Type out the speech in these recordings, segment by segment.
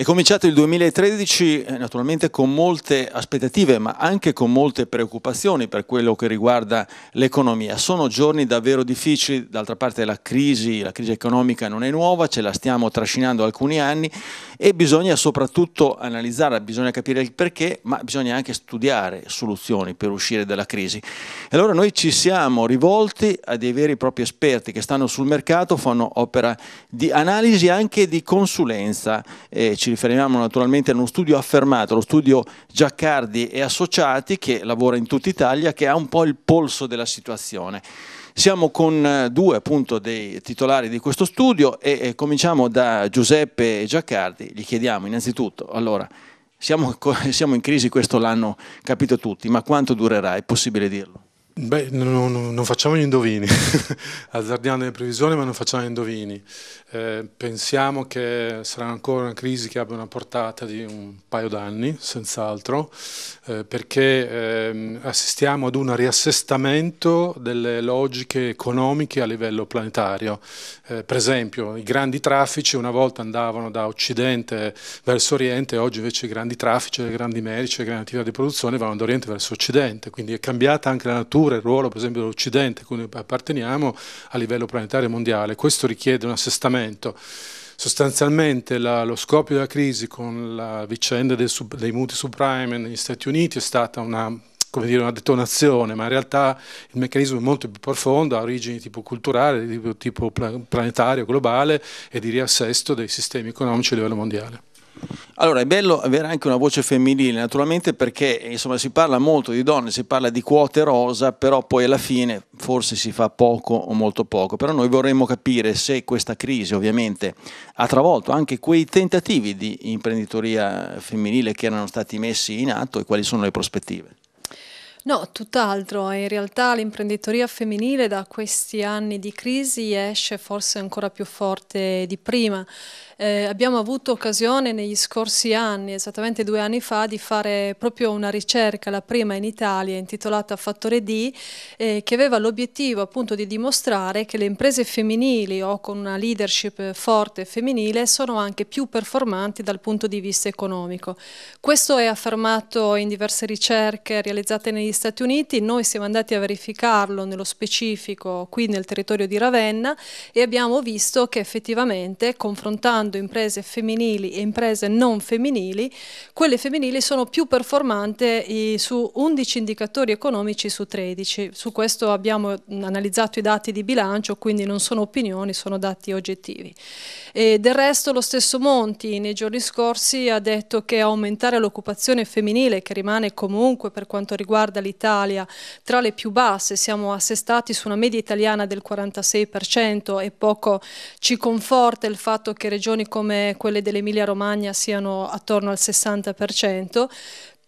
È cominciato il 2013 eh, naturalmente con molte aspettative ma anche con molte preoccupazioni per quello che riguarda l'economia. Sono giorni davvero difficili, d'altra parte la crisi, la crisi economica non è nuova, ce la stiamo trascinando alcuni anni e bisogna soprattutto analizzarla, bisogna capire il perché ma bisogna anche studiare soluzioni per uscire dalla crisi. E allora noi ci siamo rivolti a dei veri e propri esperti che stanno sul mercato, fanno opera di analisi anche di consulenza. Eh, ci riferiamo naturalmente a uno studio affermato, lo studio Giaccardi e Associati che lavora in tutta Italia, che ha un po' il polso della situazione. Siamo con eh, due appunto dei titolari di questo studio e, e cominciamo da Giuseppe Giaccardi, gli chiediamo innanzitutto, allora, siamo, siamo in crisi, questo l'hanno capito tutti, ma quanto durerà? È possibile dirlo? Beh, non, non, facciamo gli indovini, azzardiamo delle previsioni ma non facciamo gli indovini. Eh, pensiamo che sarà ancora una crisi che abbia una portata di un paio d'anni, senz'altro, eh, perché eh, assistiamo ad un riassestamento delle logiche economiche a livello planetario. Eh, per esempio, i grandi traffici una volta andavano da Occidente verso Oriente, oggi invece i grandi traffici, le grandi merci, le grandi attività di produzione vanno da Oriente verso Occidente, quindi è cambiata anche la natura, il ruolo per esempio dell'Occidente a cui apparteniamo a livello planetario mondiale. Questo richiede un assestamento. Sostanzialmente la, lo scoppio della crisi con la vicenda dei, sub, dei mutui subprime negli Stati Uniti è stata una, dire, una detonazione, ma in realtà il meccanismo è molto più profondo, ha origini tipo culturale, di tipo planetario, globale e di riassesto dei sistemi economici a livello mondiale. Allora è bello avere anche una voce femminile naturalmente perché insomma, si parla molto di donne, si parla di quote rosa, però poi alla fine forse si fa poco o molto poco, però noi vorremmo capire se questa crisi ovviamente ha travolto anche quei tentativi di imprenditoria femminile che erano stati messi in atto e quali sono le prospettive. No, tutt'altro. In realtà l'imprenditoria femminile da questi anni di crisi esce forse ancora più forte di prima. Eh, abbiamo avuto occasione negli scorsi anni, esattamente due anni fa, di fare proprio una ricerca, la prima in Italia, intitolata Fattore D, eh, che aveva l'obiettivo appunto di dimostrare che le imprese femminili o con una leadership forte femminile sono anche più performanti dal punto di vista economico. Questo è affermato in diverse ricerche realizzate negli Stati Uniti, noi siamo andati a verificarlo nello specifico qui nel territorio di Ravenna e abbiamo visto che effettivamente confrontando imprese femminili e imprese non femminili, quelle femminili sono più performanti su 11 indicatori economici su 13. Su questo abbiamo analizzato i dati di bilancio, quindi non sono opinioni, sono dati oggettivi. E del resto lo stesso Monti nei giorni scorsi ha detto che aumentare l'occupazione femminile, che rimane comunque per quanto riguarda l'Italia tra le più basse, siamo assestati su una media italiana del 46% e poco ci conforta il fatto che regioni come quelle dell'Emilia Romagna siano attorno al 60%,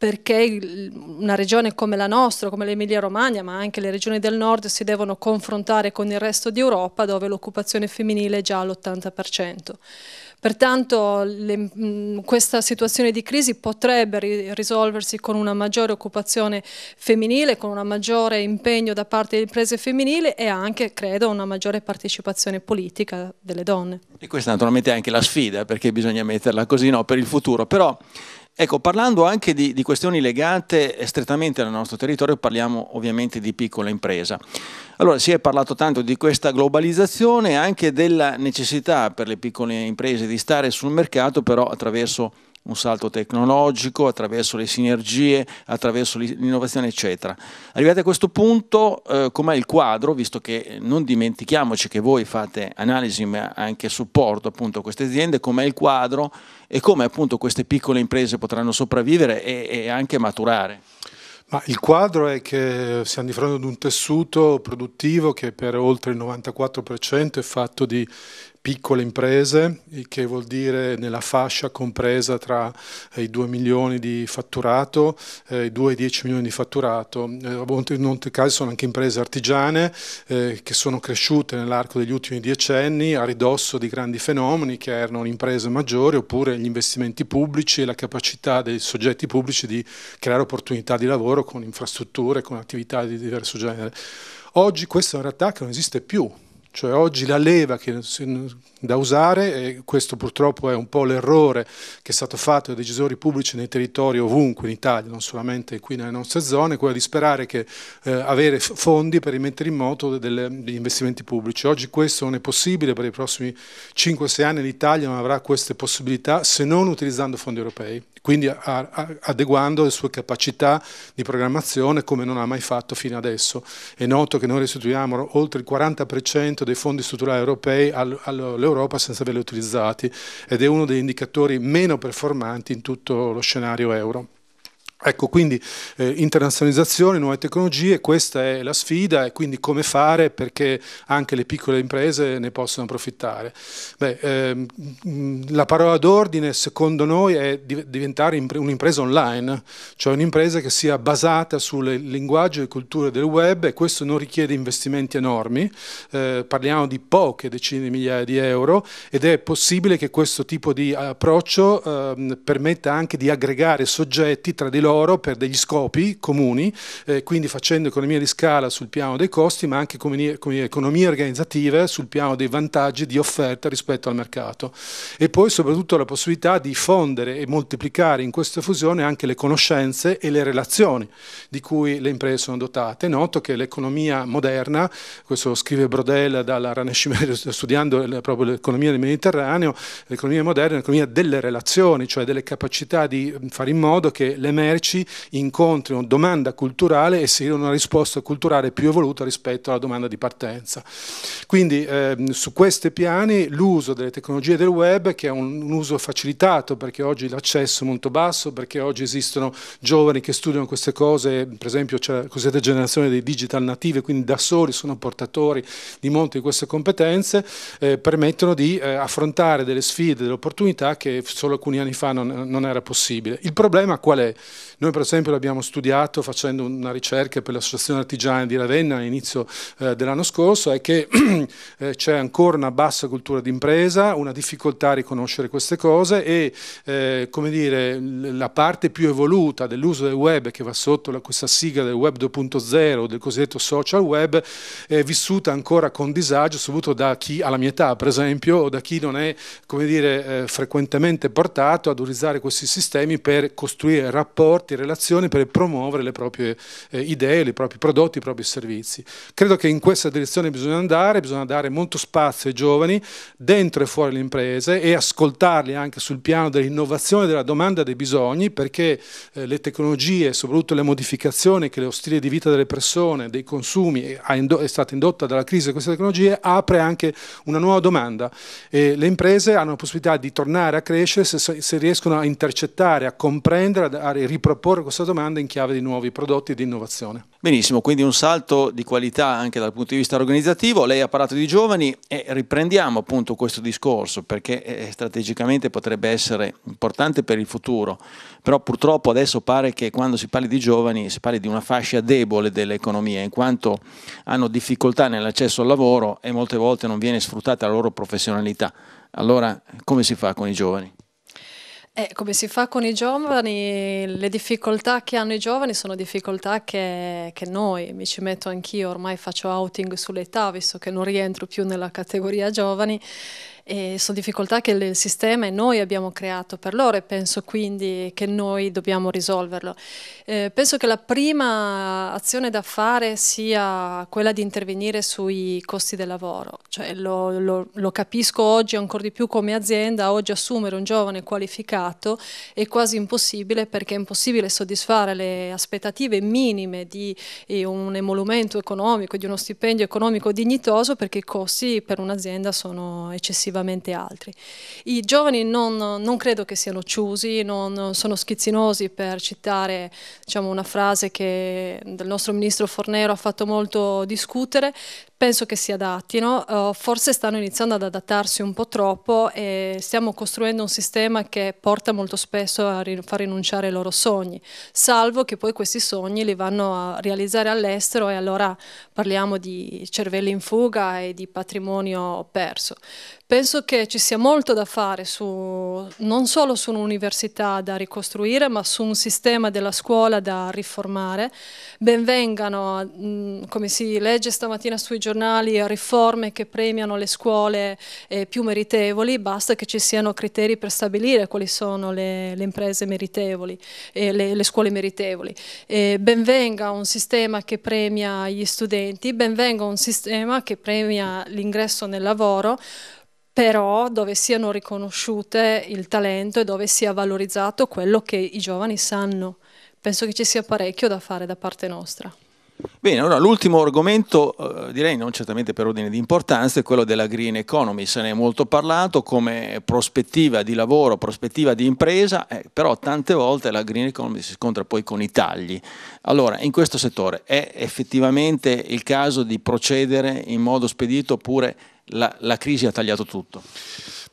perché una regione come la nostra, come l'Emilia Romagna, ma anche le regioni del nord si devono confrontare con il resto di Europa dove l'occupazione femminile è già all'80%. Pertanto le, questa situazione di crisi potrebbe ri risolversi con una maggiore occupazione femminile, con un maggiore impegno da parte delle imprese femminili e anche, credo, una maggiore partecipazione politica delle donne. E questa naturalmente è anche la sfida, perché bisogna metterla così no, per il futuro. Però Ecco, parlando anche di, di, questioni legate strettamente al nostro territorio, parliamo ovviamente di piccola impresa. Allora, si è parlato tanto di questa globalizzazione e anche della necessità per le piccole imprese di stare sul mercato, però attraverso un salto tecnologico, attraverso le sinergie, attraverso l'innovazione, eccetera. Arrivati a questo punto, eh, com'è il quadro, visto che non dimentichiamoci che voi fate analisi ma anche supporto appunto a queste aziende, com'è il quadro e come appunto queste piccole imprese potranno sopravvivere e, e anche maturare? Ma il quadro è che siamo di fronte ad un tessuto produttivo che per oltre il 94% è fatto di piccole imprese, che vuol dire nella fascia compresa tra i 2 milioni di fatturato e i 2 e i 10 milioni di fatturato. Eh, in molti casi sono anche imprese artigiane eh, che sono cresciute nell'arco degli ultimi decenni a ridosso di grandi fenomeni che erano le imprese maggiori oppure gli investimenti pubblici e la capacità dei soggetti pubblici di creare opportunità di lavoro con infrastrutture, con attività di diverso genere. Oggi questa è una realtà che non esiste più, Cioè oggi la leva che, da usare e questo purtroppo è un po' l'errore che è stato fatto dai decisori pubblici nei territori ovunque in Italia, non solamente qui nelle nostre zone, quella di sperare che eh, avere fondi per rimettere in moto delle, degli investimenti pubblici. Oggi questo non è possibile, per i prossimi 5-6 anni l'Italia non avrà queste possibilità se non utilizzando fondi europei quindi a, a, adeguando le sue capacità di programmazione come non ha mai fatto fino adesso. È noto che noi restituiamo oltre il 40% dei fondi strutturali europei all'Europa senza averli utilizzati ed è uno degli indicatori meno performanti in tutto lo scenario euro. Ecco, quindi eh, internazionalizzazione, nuove tecnologie, questa è la sfida e quindi come fare perché anche le piccole imprese ne possano approfittare. Beh, ehm, la parola d'ordine secondo noi è diventare un'impresa online, cioè un'impresa che sia basata sul linguaggio e culture del web e questo non richiede investimenti enormi, eh, parliamo di poche decine di migliaia di euro ed è possibile che questo tipo di approccio eh, permetta anche di aggregare soggetti tra di loro loro per degli scopi comuni, eh, quindi facendo economia di scala sul piano dei costi, ma anche economie, economie organizzative sul piano dei vantaggi di offerta rispetto al mercato. E poi soprattutto la possibilità di fondere e moltiplicare in questa fusione anche le conoscenze e le relazioni di cui le imprese sono dotate. È noto che l'economia moderna, questo scrive Brodel dalla Rinascimento, studiando proprio l'economia del Mediterraneo, l'economia moderna è l'economia delle relazioni, cioè delle capacità di fare in modo che le merci merci incontrino domanda culturale e siano una risposta culturale più evoluta rispetto alla domanda di partenza. Quindi eh, su questi piani l'uso delle tecnologie del web, che è un, un uso facilitato perché oggi l'accesso è molto basso, perché oggi esistono giovani che studiano queste cose, per esempio c'è la cosiddetta generazione dei digital native, quindi da soli sono portatori di molte di queste competenze, eh, permettono di eh, affrontare delle sfide, delle opportunità che solo alcuni anni fa non, non era possibile. Il problema qual è? Noi per esempio l'abbiamo studiato facendo una ricerca per l'Associazione Artigiana di Ravenna all'inizio eh, dell'anno scorso, è che eh, c'è ancora una bassa cultura d'impresa, una difficoltà a riconoscere queste cose e eh, come dire, la parte più evoluta dell'uso del web che va sotto la, questa sigla del web 2.0, del cosiddetto social web, è vissuta ancora con disagio, soprattutto da chi ha la mia età per esempio o da chi non è come dire, eh, frequentemente portato ad utilizzare questi sistemi per costruire rapporti rapporti relazioni per promuovere le proprie eh, idee, i propri prodotti, i propri servizi. Credo che in questa direzione bisogna andare, bisogna dare molto spazio ai giovani dentro e fuori le imprese e ascoltarli anche sul piano dell'innovazione, della domanda dei bisogni, perché eh, le tecnologie, soprattutto le modificazioni che lo stile di vita delle persone, dei consumi è, è stata indotta dalla crisi di queste tecnologie, apre anche una nuova domanda. E le imprese hanno la possibilità di tornare a crescere se, se riescono a intercettare, a comprendere, a riproporre porre questa domanda in chiave di nuovi prodotti e di innovazione. Benissimo, quindi un salto di qualità anche dal punto di vista organizzativo. Lei ha parlato di giovani e riprendiamo appunto questo discorso perché eh, strategicamente potrebbe essere importante per il futuro, però purtroppo adesso pare che quando si parli di giovani si parli di una fascia debole dell'economia in quanto hanno difficoltà nell'accesso al lavoro e molte volte non viene sfruttata la loro professionalità. Allora come si fa con i giovani? Eh, come si fa con i giovani? Le difficoltà che hanno i giovani sono difficoltà che, che noi, mi ci metto anch'io, ormai faccio outing sull'età, visto che non rientro più nella categoria giovani, e sono difficoltà che il sistema e noi abbiamo creato per loro e penso quindi che noi dobbiamo risolverlo. Eh, penso che la prima azione da fare sia quella di intervenire sui costi del lavoro, cioè lo, lo, lo capisco oggi ancora di più come azienda, oggi assumere un giovane qualificato è quasi impossibile perché è impossibile soddisfare le aspettative minime di eh, un emolumento economico, di uno stipendio economico dignitoso perché i costi per un'azienda sono eccessivi successivamente altri. I giovani non, non credo che siano ciusi, non sono schizzinosi per citare diciamo, una frase che del nostro ministro Fornero ha fatto molto discutere, penso che si adattino, uh, forse stanno iniziando ad adattarsi un po' troppo e stiamo costruendo un sistema che porta molto spesso a far rinunciare ai loro sogni, salvo che poi questi sogni li vanno a realizzare all'estero e allora parliamo di cervelli in fuga e di patrimonio perso. Penso che ci sia molto da fare su, non solo su un'università da ricostruire, ma su un sistema della scuola da riformare. Benvengano, come si legge stamattina sui giornali, giornali riforme che premiano le scuole eh, più meritevoli, basta che ci siano criteri per stabilire quali sono le, le imprese meritevoli, eh, le, le, scuole meritevoli. Eh, benvenga un sistema che premia gli studenti, benvenga un sistema che premia l'ingresso nel lavoro, però dove siano riconosciute il talento e dove sia valorizzato quello che i giovani sanno. Penso che ci sia parecchio da fare da parte nostra. Bene, allora l'ultimo argomento, eh, direi non certamente per ordine di importanza, è quello della green economy. Se ne è molto parlato come prospettiva di lavoro, prospettiva di impresa, eh, però tante volte la green economy si scontra poi con i tagli. Allora, in questo settore è effettivamente il caso di procedere in modo spedito oppure la, la crisi ha tagliato tutto?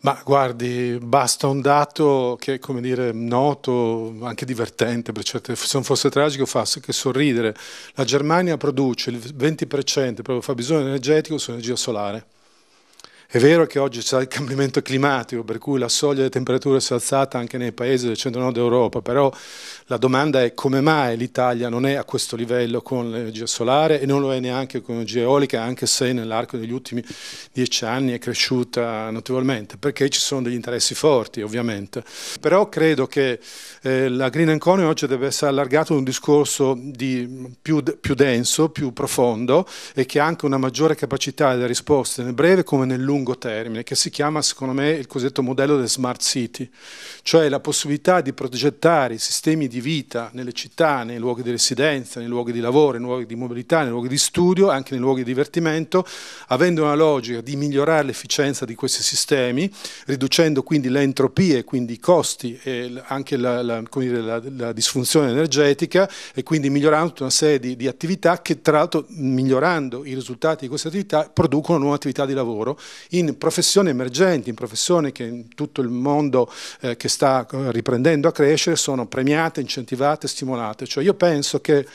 Ma guardi, basta un dato che è come dire noto, anche divertente, certe, se non fosse tragico fa che sorridere. La Germania produce il 20% proprio fabbisogno energetico su energia solare. È vero che oggi c'è il cambiamento climatico, per cui la soglia delle temperature si è alzata anche nei paesi del centro-nord Europa, però la domanda è come mai l'Italia non è a questo livello con l'energia solare e non lo è neanche con l'energia eolica, anche se nell'arco degli ultimi dieci anni è cresciuta notevolmente, perché ci sono degli interessi forti ovviamente. Però credo che eh, la Green Economy oggi deve essere allargato ad un discorso di, più, più denso, più profondo e che ha anche una maggiore capacità delle risposte nel breve come nel lungo lungo termine, che si chiama secondo me il cosiddetto modello del smart city, cioè la possibilità di progettare sistemi di vita nelle città, nei luoghi di residenza, nei luoghi di lavoro, nei luoghi di mobilità, nei luoghi di studio, anche nei luoghi di divertimento, avendo una logica di migliorare l'efficienza di questi sistemi, riducendo quindi le entropie, quindi i costi e anche la, la, la, la disfunzione energetica e quindi migliorando tutta una serie di, di attività che tra l'altro migliorando i risultati di queste attività producono nuove attività di lavoro in professioni emergenti, in professioni che in tutto il mondo eh, che sta eh, riprendendo a crescere sono premiate, incentivate, stimolate. Cioè io penso che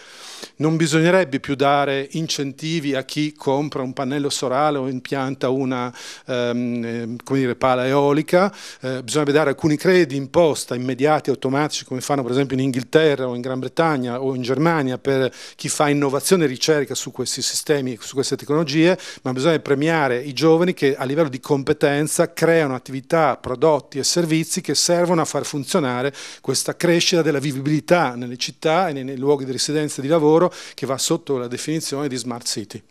non bisognerebbe più dare incentivi a chi compra un pannello solare o impianta una ehm, eh, dire, pala eolica, eh, bisognerebbe dare alcuni crediti imposta immediati, automatici, come fanno per esempio in Inghilterra o in Gran Bretagna o in Germania per chi fa innovazione e ricerca su questi sistemi, su queste tecnologie, ma bisogna premiare i giovani che a livello di competenza creano attività, prodotti e servizi che servono a far funzionare questa crescita della vivibilità nelle città e nei luoghi di residenza e di lavoro lavoro che va sotto la definizione di smart city.